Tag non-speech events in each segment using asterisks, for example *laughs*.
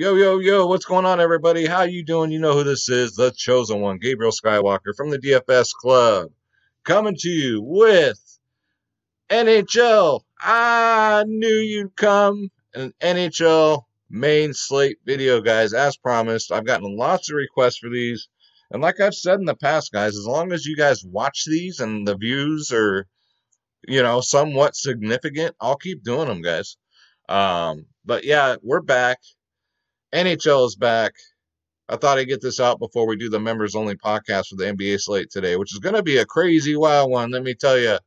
Yo, yo, yo, what's going on, everybody? How you doing? You know who this is, the chosen one, Gabriel Skywalker from the DFS Club, coming to you with NHL. I knew you'd come. An NHL main slate video, guys. As promised, I've gotten lots of requests for these. And like I've said in the past, guys, as long as you guys watch these and the views are, you know, somewhat significant, I'll keep doing them, guys. Um, but yeah, we're back. NHL is back. I thought I'd get this out before we do the members only podcast for the NBA slate today, which is going to be a crazy wild one, let me tell you.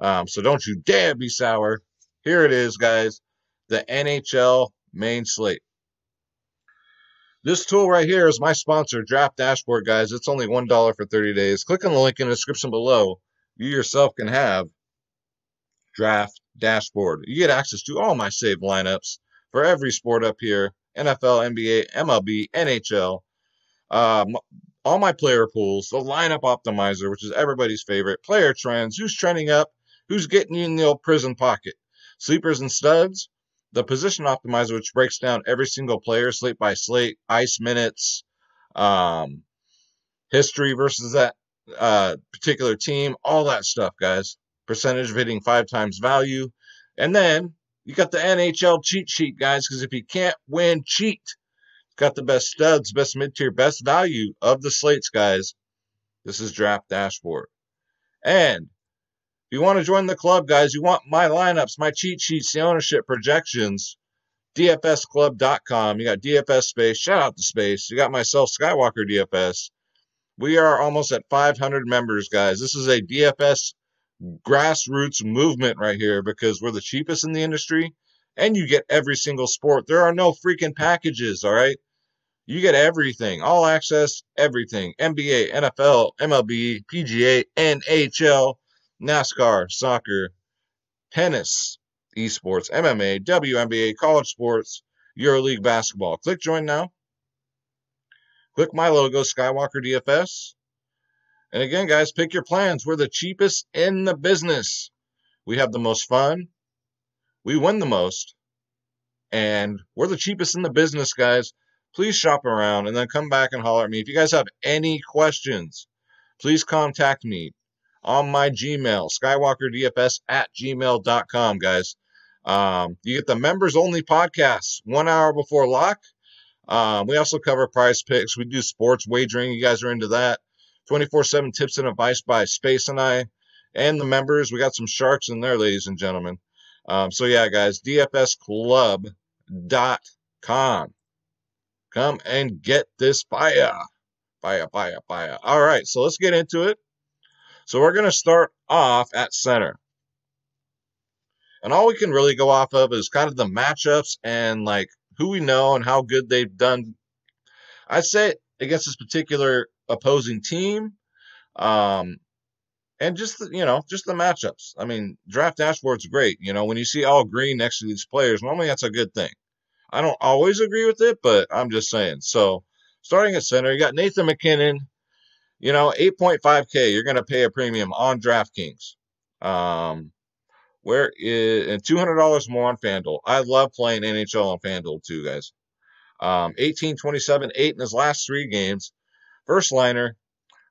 Um, so don't you dare be sour. Here it is, guys the NHL main slate. This tool right here is my sponsor, Draft Dashboard, guys. It's only $1 for 30 days. Click on the link in the description below. You yourself can have Draft Dashboard. You get access to all my saved lineups for every sport up here NFL, NBA, MLB, NHL. Um, all my player pools, the lineup optimizer, which is everybody's favorite, player trends, who's trending up, who's getting you in the old prison pocket, sleepers and studs, the position optimizer, which breaks down every single player slate by slate, ice minutes, um, history versus that uh, particular team, all that stuff, guys. Percentage of hitting five times value. And then you got the NHL cheat sheet, guys, because if you can't win, cheat. got the best studs, best mid tier, best value of the slates, guys. This is Draft Dashboard. And if you want to join the club, guys, you want my lineups, my cheat sheets, the ownership projections, dfsclub.com. You got DFS Space. Shout out to Space. You got myself, Skywalker DFS. We are almost at 500 members, guys. This is a DFS grassroots movement right here because we're the cheapest in the industry and you get every single sport. There are no freaking packages, all right? You get everything, all access, everything NBA, NFL, MLB, PGA, NHL NASCAR, soccer, tennis, esports, MMA, WNBA, college sports, EuroLeague basketball. Click join now. Click my logo, Skywalker DFS. And again, guys, pick your plans. We're the cheapest in the business. We have the most fun. We win the most. And we're the cheapest in the business, guys. Please shop around and then come back and holler at me. If you guys have any questions, please contact me on my Gmail, skywalkerdfs at gmail.com, guys. Um, you get the members only podcast one hour before lock. Um, we also cover prize picks. We do sports wagering. You guys are into that. 24 7 tips and advice by Space and I. And the members, we got some sharks in there, ladies and gentlemen. Um, so, yeah, guys, dfsclub.com. Come and get this fire. Fire, fire, fire. All right, so let's get into it. So we're going to start off at center. And all we can really go off of is kind of the matchups and like who we know and how good they've done. I'd say against this particular opposing team. Um, and just the, you know, just the matchups. I mean, draft dashboard's great. You know, when you see all green next to these players, normally that's a good thing. I don't always agree with it, but I'm just saying. So, starting at center, you got Nathan MacKinnon, you know, 8.5K, you're going to pay a premium on DraftKings. Um, where is, and $200 more on FanDuel. I love playing NHL on FanDuel too, guys. Um, 18, 27, 8 in his last three games. First liner.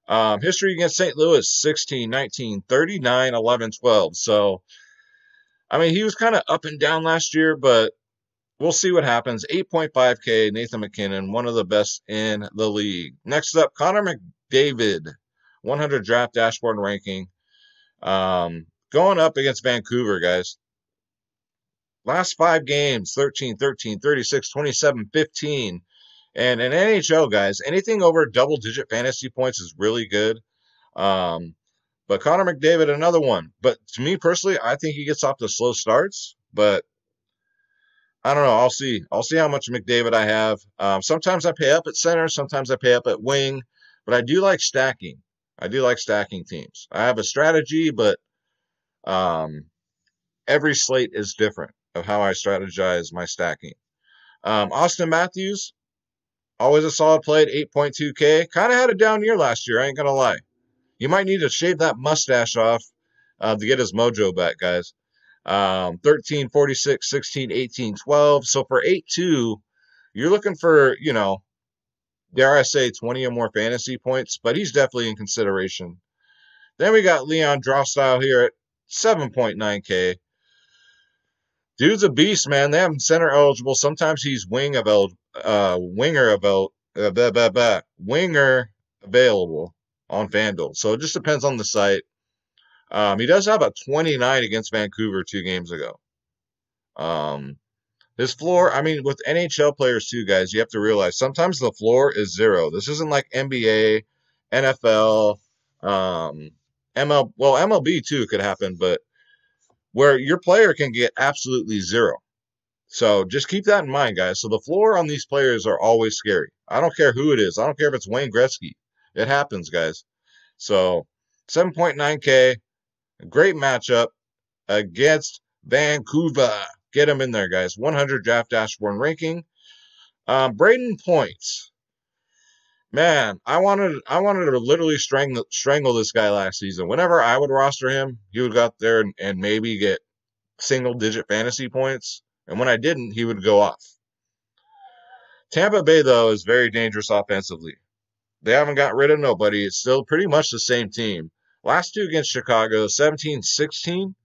Um, history against St. Louis, 16, 19, 39, 11, 12. So, I mean, he was kind of up and down last year, but we'll see what happens. 8.5K, Nathan MacKinnon, one of the best in the league. Next up, Connor McDavid, 100 draft dashboard ranking. Um, going up against Vancouver, guys. Last five games 13, 13, 36, 27, 15. And in NHL, guys, anything over double digit fantasy points is really good. Um, but Connor McDavid, another one. But to me personally, I think he gets off to slow starts. But I don't know. I'll see. I'll see how much McDavid I have. Um, sometimes I pay up at center. Sometimes I pay up at wing. But I do like stacking. I do like stacking teams. I have a strategy, but um, every slate is different of how I strategize my stacking. Um, Auston Matthews, always a solid play at 8.2K. Kind of had a down year last year. I ain't gonna lie. You might need to shave that mustache off uh, to get his mojo back, guys. Um, 13, 46, 16, 18, 12. So for 8.2, you're looking for, you know, dare I say 20 or more fantasy points, but he's definitely in consideration. Then we got Leon Draisaitl here at 7.9K. Dude's a beast, man. They have him center eligible. Sometimes he's wing of uh, winger about uh, blah, blah, blah, winger available on FanDuel. So it just depends on the site. Um, he does have a 29 against Vancouver two games ago. Um, his floor, I mean, with NHL players too, guys, you have to realize sometimes the floor is zero. This isn't like NBA, NFL, um, ML. Well, MLB too could happen, but where your player can get absolutely zero. So just keep that in mind, guys. So the floor on these players are always scary. I don't care who it is. I don't care if it's Wayne Gretzky. It happens, guys. So 7.9K, great matchup against Vancouver. Get him in there, guys. 100 draft dashboard ranking. Um, Brayden Points. Man, I wanted I wanted to literally strangle strangle this guy last season. Whenever I would roster him, he would go out there and, and maybe get single digit fantasy points. And when I didn't, he would go off. Tampa Bay, though, is very dangerous offensively. They haven't got rid of nobody. It's still pretty much the same team. Last two against Chicago, 17 16.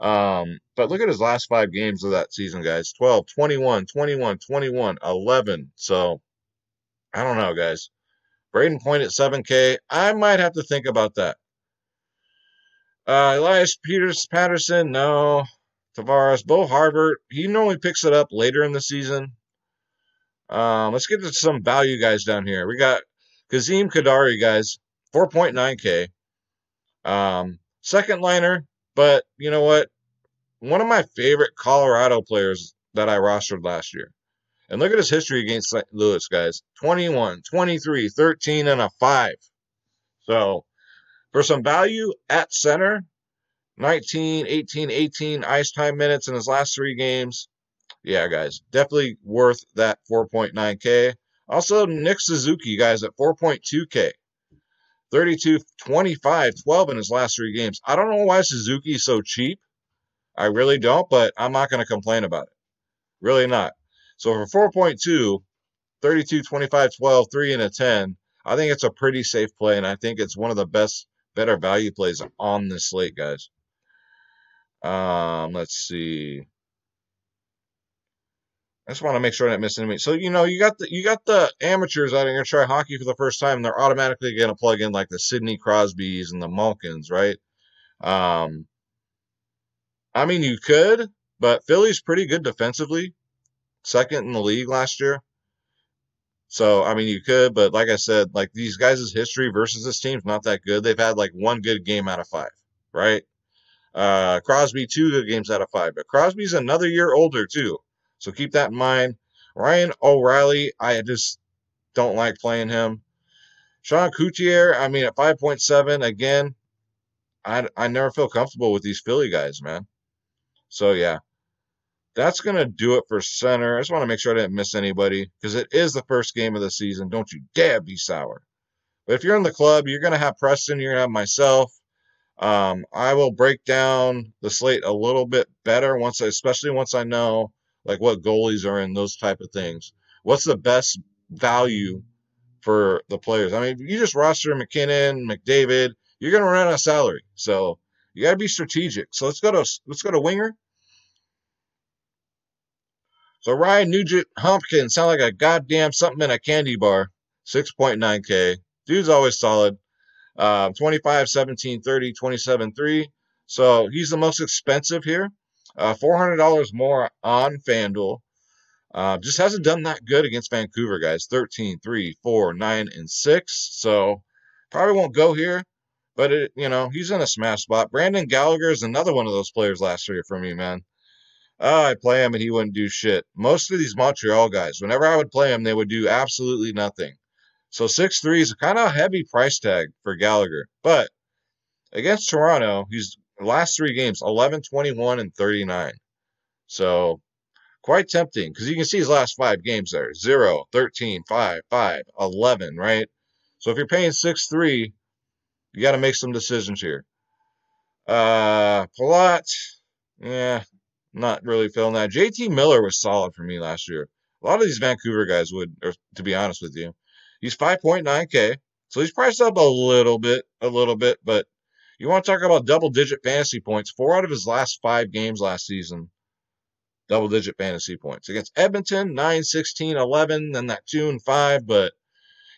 Um, but look at his last five games of that season, guys 12, 21, 21, 21, 11. So I don't know, guys. Brayden Point at 7K. I might have to think about that. Uh, Elias Peters Patterson, no. Tavares, Bo Horvat, he normally picks it up later in the season. Um, let's get to some value guys down here. We got Nazem Kadri, guys, 4.9K. Um, second liner, but you know what? One of my favorite Colorado players that I rostered last year. And look at his history against St. Louis, guys 21, 23, 13, and a 5. So, for some value at center, 19, 18, 18 ice time minutes in his last three games. Yeah, guys, definitely worth that 4.9K. Also, Nick Suzuki, guys, at 4.2K. 32, 25, 12 in his last three games. I don't know why Suzuki is so cheap. I really don't, but I'm not going to complain about it. Really not. So for 4.2, 32, 25, 12, 3, and a 10, I think it's a pretty safe play, and I think it's one of the best, better value plays on this slate, guys. Um, let's see. I just want to make sure I don't miss anything. So you know, you got the you got the amateurs that are going to try hockey for the first time. And they're automatically going to plug in like the Sidney Crosbys and the Malkins, right? Um, I mean, you could, but Philly's pretty good defensively, second in the league last year. So I mean, you could, but like I said, like these guys' history versus this team's not that good. They've had like one good game out of five, right? Uh, Crosby two good games out of five, but Crosby's another year older too. So keep that in mind. Ryan O'Reilly, I just don't like playing him. Sean Couturier, I mean, at 5.7, again, I, I never feel comfortable with these Philly guys, man. So, yeah, that's going to do it for center. I just want to make sure I didn't miss anybody because it is the first game of the season. Don't you dare be sour. But if you're in the club, you're going to have Preston, you're going to have myself. Um, I will break down the slate a little bit better once, especially once I know like what goalies are in those type of things. What's the best value for the players? I mean, you just roster MacKinnon, McDavid, you're going to run out of salary. So you got to be strategic. So let's go to let's go to winger. So Ryan Nugent Hopkins sound like a goddamn something in a candy bar. 6.9K. Dude's always solid. Uh, 25, 17, 30, 27, 3. So he's the most expensive here. Uh, $400 more on FanDuel. Uh, just hasn't done that good against Vancouver, guys. 13, 3, 4, 9, and 6. So probably won't go here. But, it, you know, he's in a smash spot. Brendan Gallagher is another one of those players last year for me, man. Oh, I'd play him and he wouldn't do shit. Most of these Montreal guys, whenever I would play him, they would do absolutely nothing. So six three is a kind of a heavy price tag for Gallagher. But against Toronto, he's last three games 11, 21, and 39. So quite tempting because you can see his last five games there 0, 13, 5, 5, 11, right? So if you're paying 6 3, you got to make some decisions here. Uh, Palat, yeah, not really feeling that. JT Miller was solid for me last year. A lot of these Vancouver guys would, or to be honest with you. He's 5.9K, so he's priced up a little bit, a little bit, but you want to talk about double digit fantasy points. Four out of his last five games last season, double digit fantasy points. Against Edmonton, 9, 16, 11, then that 2 and 5, but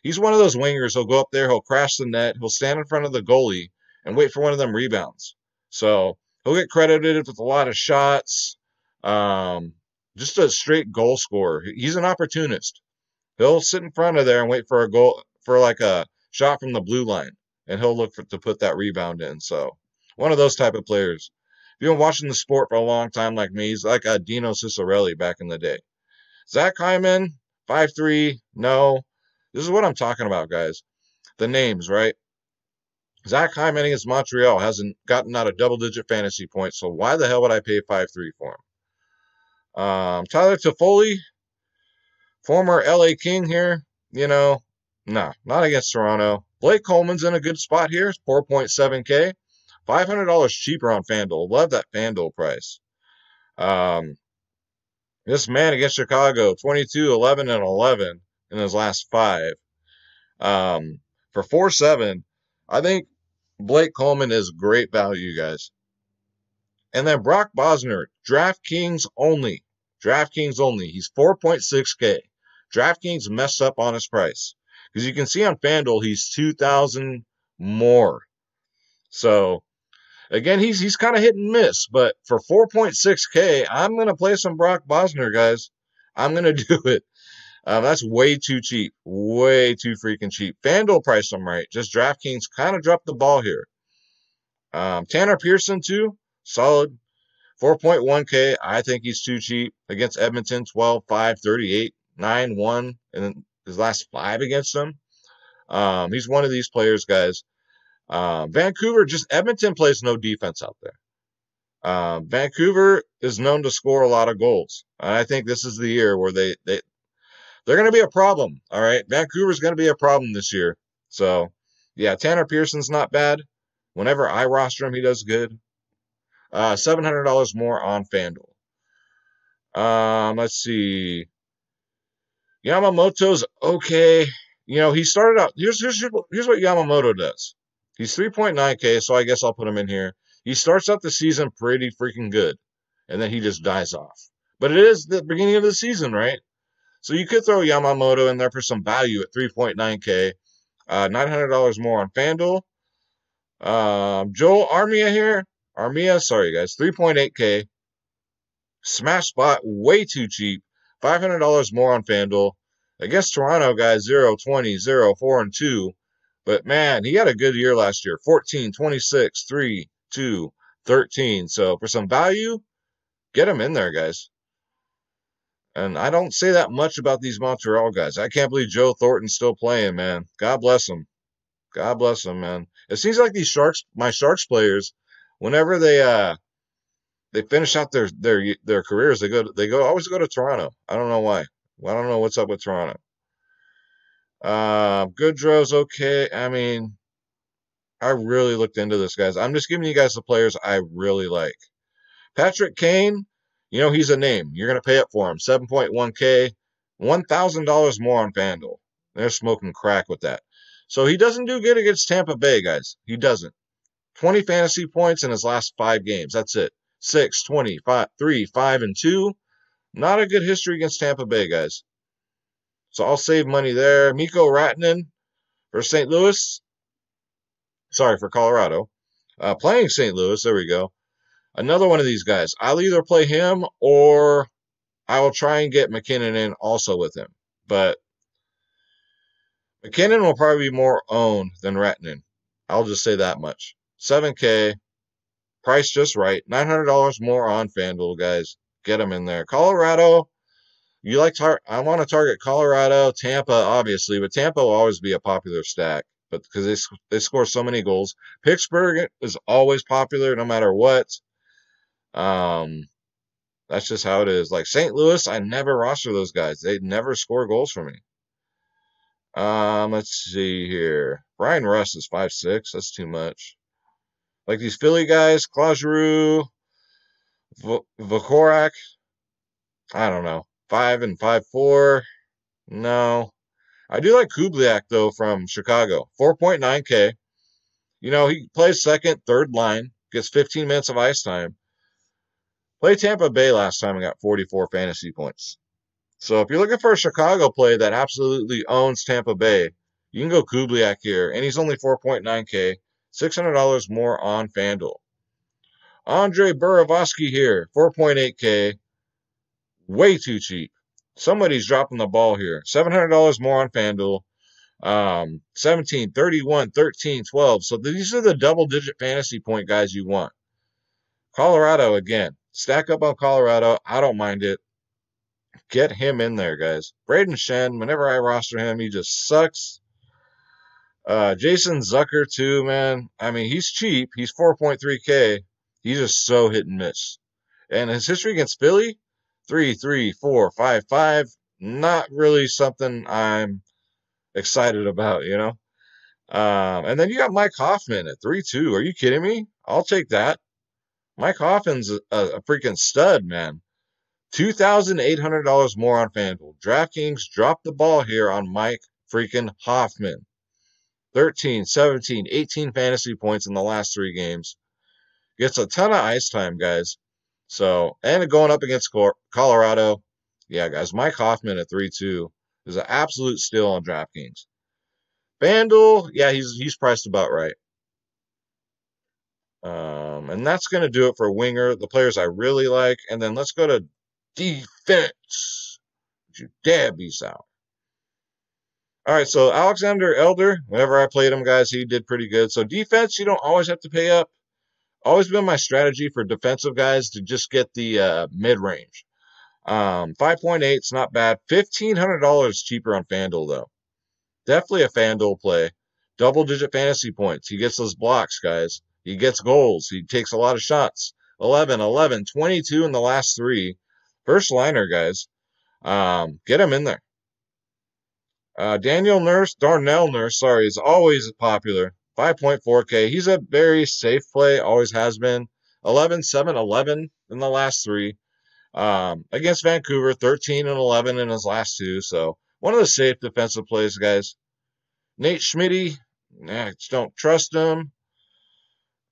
he's one of those wingers. He'll go up there, he'll crash the net, he'll stand in front of the goalie and wait for one of them rebounds. So he'll get credited with a lot of shots. Um, just a straight goal scorer. He's an opportunist. He'll sit in front of there and wait for a goal for like a shot from the blue line, and he'll look for to put that rebound in. So one of those type of players. If you've been watching the sport for a long time like me, he's like a Dino Ciccarelli back in the day. Zach Hyman, five three, no. This is what I'm talking about, guys. The names, right? Zach Hyman against Montreal hasn't gotten out a double digit fantasy points, so why the hell would I pay 5 3 for him? Um, Tyler Toffoli, former LA King here, you know, no, not against Toronto. Blake Coleman's in a good spot here, 4.7K. $500 cheaper on FanDuel. Love that FanDuel price. Um, this man against Chicago, 22, 11, and 11 in his last five. Um, for 4 7, I think Blake Coleman is great value, guys. And then Brock Boeser, DraftKings only. DraftKings only. He's 4.6K. DraftKings messed up on his price. Because you can see on FanDuel, he's 2,000 more. So, again, he's he's kind of hit and miss. But for 4.6K, I'm going to play some Brock Boeser, guys. I'm going *laughs* to do it. Um, that's way too cheap. Way too freaking cheap. FanDuel priced them right. Just DraftKings kind of dropped the ball here. Um, Tanner Pearson, too. Solid. 4.1K. I think he's too cheap. Against Edmonton, 12, 5, 38, 9, 1, and his last five against them. Um, he's one of these players, guys. Um, Vancouver, just Edmonton plays no defense out there. Um, Vancouver is known to score a lot of goals. And I think this is the year where they, they, they're going to be a problem. All right. Vancouver's going to be a problem this year. So, yeah, Tanner Pearson's not bad. Whenever I roster him, he does good. Uh, $700 more on FanDuel. Um, let's see. Yamamoto's okay. You know, he started out. Here's here's here's what Yamamoto does. He's 3.9k, so I guess I'll put him in here. He starts out the season pretty freaking good, and then he just dies off. But it is the beginning of the season, right? So you could throw Yamamoto in there for some value at 3.9K. Uh, $900 more on FanDuel. Um, Joel Armia here. Armia, sorry guys, 3.8K. Smash spot, way too cheap. $500 more on FanDuel. Against Toronto, guys, 0, 20, 0, 4, and 2. But man, he had a good year last year 14, 26, 3, 2, 13. So for some value, get him in there, guys. And I don't say that much about these Montreal guys. I can't believe Joe Thornton's still playing, man. God bless him. God bless him, man. It seems like these Sharks, my Sharks players, whenever they uh they finish out their their their careers, they go they go always go to Toronto. I don't know why. I don't know what's up with Toronto. Uh, Goodrow's okay. I mean, I really looked into this, guys. I'm just giving you guys the players I really like. Patrick Kane, you know, he's a name. You're going to pay up for him. 7.1K, $1,000 more on FanDuel. They're smoking crack with that. So he doesn't do good against Tampa Bay, guys. He doesn't. 20 fantasy points in his last five games. That's it. 6, 20, 5, 3, 5, and 2. Not a good history against Tampa Bay, guys. So I'll save money there. Mikko Rantanen for St. Louis. Sorry, for Colorado. Uh, playing St. Louis. There we go another one of these guys. I'll either play him or I will try and get MacKinnon in also with him. But MacKinnon will probably be more owned than Rantanen. I'll just say that much. 7K, price just right. $900 more on FanDuel, guys. Get them in there. Colorado, you like tar- I want to target Colorado, Tampa, obviously, but Tampa will always be a popular stack. But because they they score so many goals, Pittsburgh is always popular no matter what. Um, that's just how it is. Like St. Louis, I never roster those guys. They never score goals for me. Um, let's see here. Bryan Rust is five six. That's too much. Like these Philly guys, Claude Giroux, V- Voracek. I don't know. five and five four. No. I do like Kubalik though from Chicago. 4.9K. You know, he plays second, third line, gets 15 minutes of ice time. Played Tampa Bay last time and got 44 fantasy points. So if you're looking for a Chicago play that absolutely owns Tampa Bay, you can go Kubalik here, and he's only 4.9K, $600 more on FanDuel. Andre Burakovsky here, 4.8K, way too cheap. Somebody's dropping the ball here. $700 more on FanDuel. Um, 17, 31, 13, 12. So these are the double digit fantasy point guys you want. Colorado again. Stack up on Colorado. I don't mind it. Get him in there, guys. Brayden Schenn, whenever I roster him, he just sucks. Uh, Jason Zucker, too, man. I mean, he's cheap. He's 4.3K. He's just so hit and miss. And his history against Philly, three, three, four, five, five. Not really something I'm excited about, you know. Um, and then you got Mike Hoffman at three two. Are you kidding me? I'll take that. Mike Hoffman's a, a freaking stud, man. Two thousand eight hundred dollars more on FanDuel. DraftKings dropped the ball here on Mike freaking Hoffman. 13, 17, 18 fantasy points in the last three games. Gets a ton of ice time, guys. So, and going up against Colorado. Yeah, guys, Mike Hoffman at 3 2 is an absolute steal on DraftKings. FanDuel, yeah, he's he's priced about right. Um, and that's going to do it for winger, the players I really like. And then let's go to defense. You dare be sour. All right, so Alexander Edler, whenever I played him, guys, he did pretty good. So defense, you don't always have to pay up. Always been my strategy for defensive guys to just get the uh, mid range. Um, 5.8 is not bad. $1,500 cheaper on FanDuel, though. Definitely a FanDuel play. Double digit fantasy points. He gets those blocks, guys. He gets goals. He takes a lot of shots. 11, 11, 22 in the last three. First liner, guys. Um, get him in there. Uh, Daniel Nurse, Darnell Nurse, sorry, is always popular. 5.4K. He's a very safe play, always has been. 11, 7, 11 in the last three. Um, against Vancouver, 13 and 11 in his last two. So one of the safe defensive plays, guys. Nate Schmidt, nah, just don't trust him.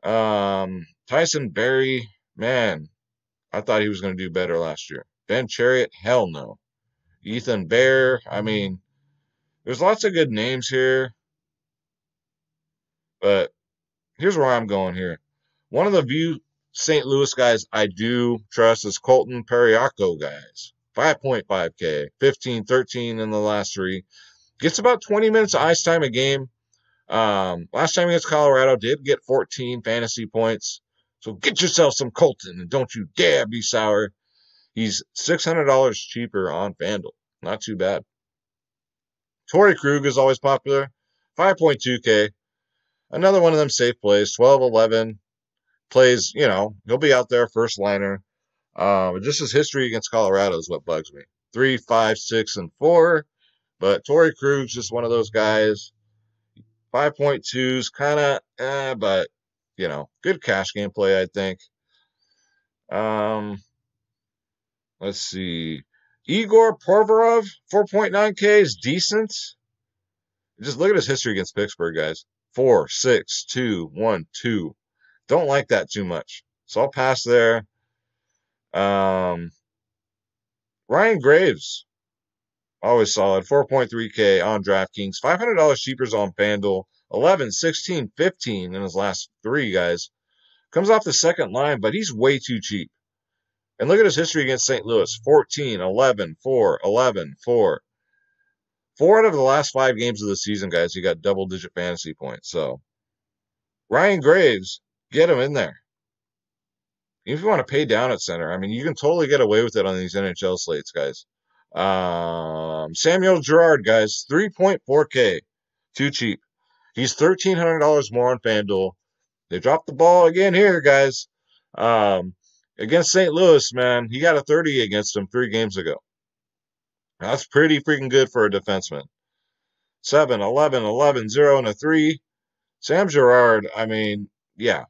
Um, Tyson Barrie, man, I thought he was going to do better last year. Ben Chiarot, hell no. Ethan Bear, I mean, there's lots of good names here. But here's where I'm going here. One of the view St. Louis guys I do trust is Colton Parayko guys. 5.5K, 15, 13 in the last three. Gets about 20 minutes of ice time a game. Um, last time against Colorado did get 14 fantasy points. So get yourself some Colton and don't you dare be sour. He's $600 cheaper on FanDuel. Not too bad. Torey Krug is always popular. 5.2K. Another one of them safe plays. 12 11. Plays, you know, he'll be out there first liner. Um, just his history against Colorado is what bugs me. Three, five, six, and four. But Torey Krug's just one of those guys. 5.2's kind of, eh, but, you know, good cash gameplay, I think. Um, let's see. Igor Provorov, 4.9K is decent. Just look at his history against Pittsburgh, guys. Four, six, two, one, two. Don't like that too much. So I'll pass there. Um, Ryan Graves, always solid. 4.3K on DraftKings. $500 cheaper on FanDuel. 11, 16, 15 in his last three, guys. Comes off the second line, but he's way too cheap. And look at his history against St. Louis 14, 11, 4, 11, 4. Four out of the last five games of the season, guys, he got double digit fantasy points. So, Ryan Graves, get him in there. If you want to pay down at center, I mean, you can totally get away with it on these NHL slates, guys. Um, Samuel Girard, guys, 3.4K. Too cheap. He's $1,300 more on FanDuel. They dropped the ball again here, guys. Um, against St. Louis, man, he got a 30 against him three games ago. That's pretty freaking good for a defenseman. 7, 11, 11, 0, and a 3. Sam Girard, I mean, yeah,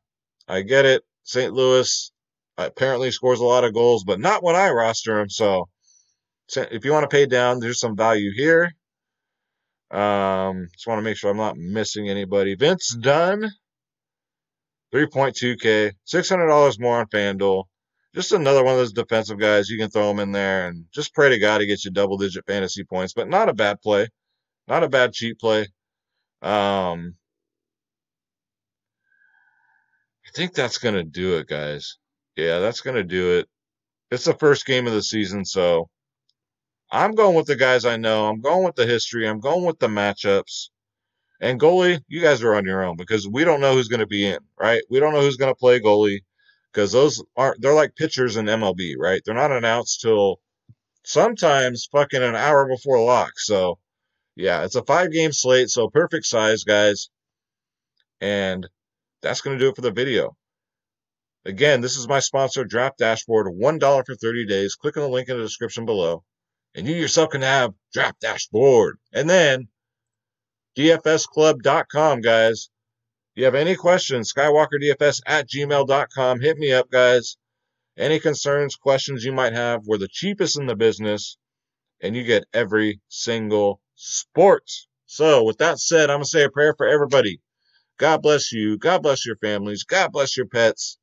I get it. St. Louis apparently scores a lot of goals, but not when I roster him, so if you want to pay down, there's some value here. Um, just want to make sure I'm not missing anybody. Vince Dunn, 3.2K, $600 more on FanDuel. Just another one of those defensive guys. You can throw him in there and just pray to God to get you double digit fantasy points, but not a bad play. Not a bad cheap play. Um, I think that's going to do it, guys. Yeah, that's going to do it. It's the first game of the season, so I'm going with the guys I know. I'm going with the history. I'm going with the matchups. And goalie, you guys are on your own because we don't know who's going to be in, right? We don't know who's going to play goalie because those aren't, they're like pitchers in MLB, right? They're not announced till sometimes fucking an hour before lock. So, yeah, it's a five game slate, so perfect size, guys. And that's going to do it for the video. Again, this is my sponsor, Draft Dashboard, $1 for 30 days. Click on the link in the description below, and you yourself can have Draft Dashboard. And then, DFSclub.com, guys. You have any questions, skywalkerdfs at gmail.com. Hit me up, guys. Any concerns, questions you might have, we're the cheapest in the business, and you get every single sport. So, with that said, I'm going to say a prayer for everybody. God bless you. God bless your families. God bless your pets.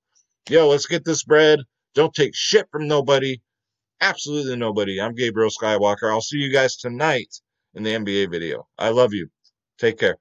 Yo, let's get this bread. Don't take shit from nobody. Absolutely nobody. I'm Gabriel Skywalker. I'll see you guys tonight in the NBA video. I love you. Take care.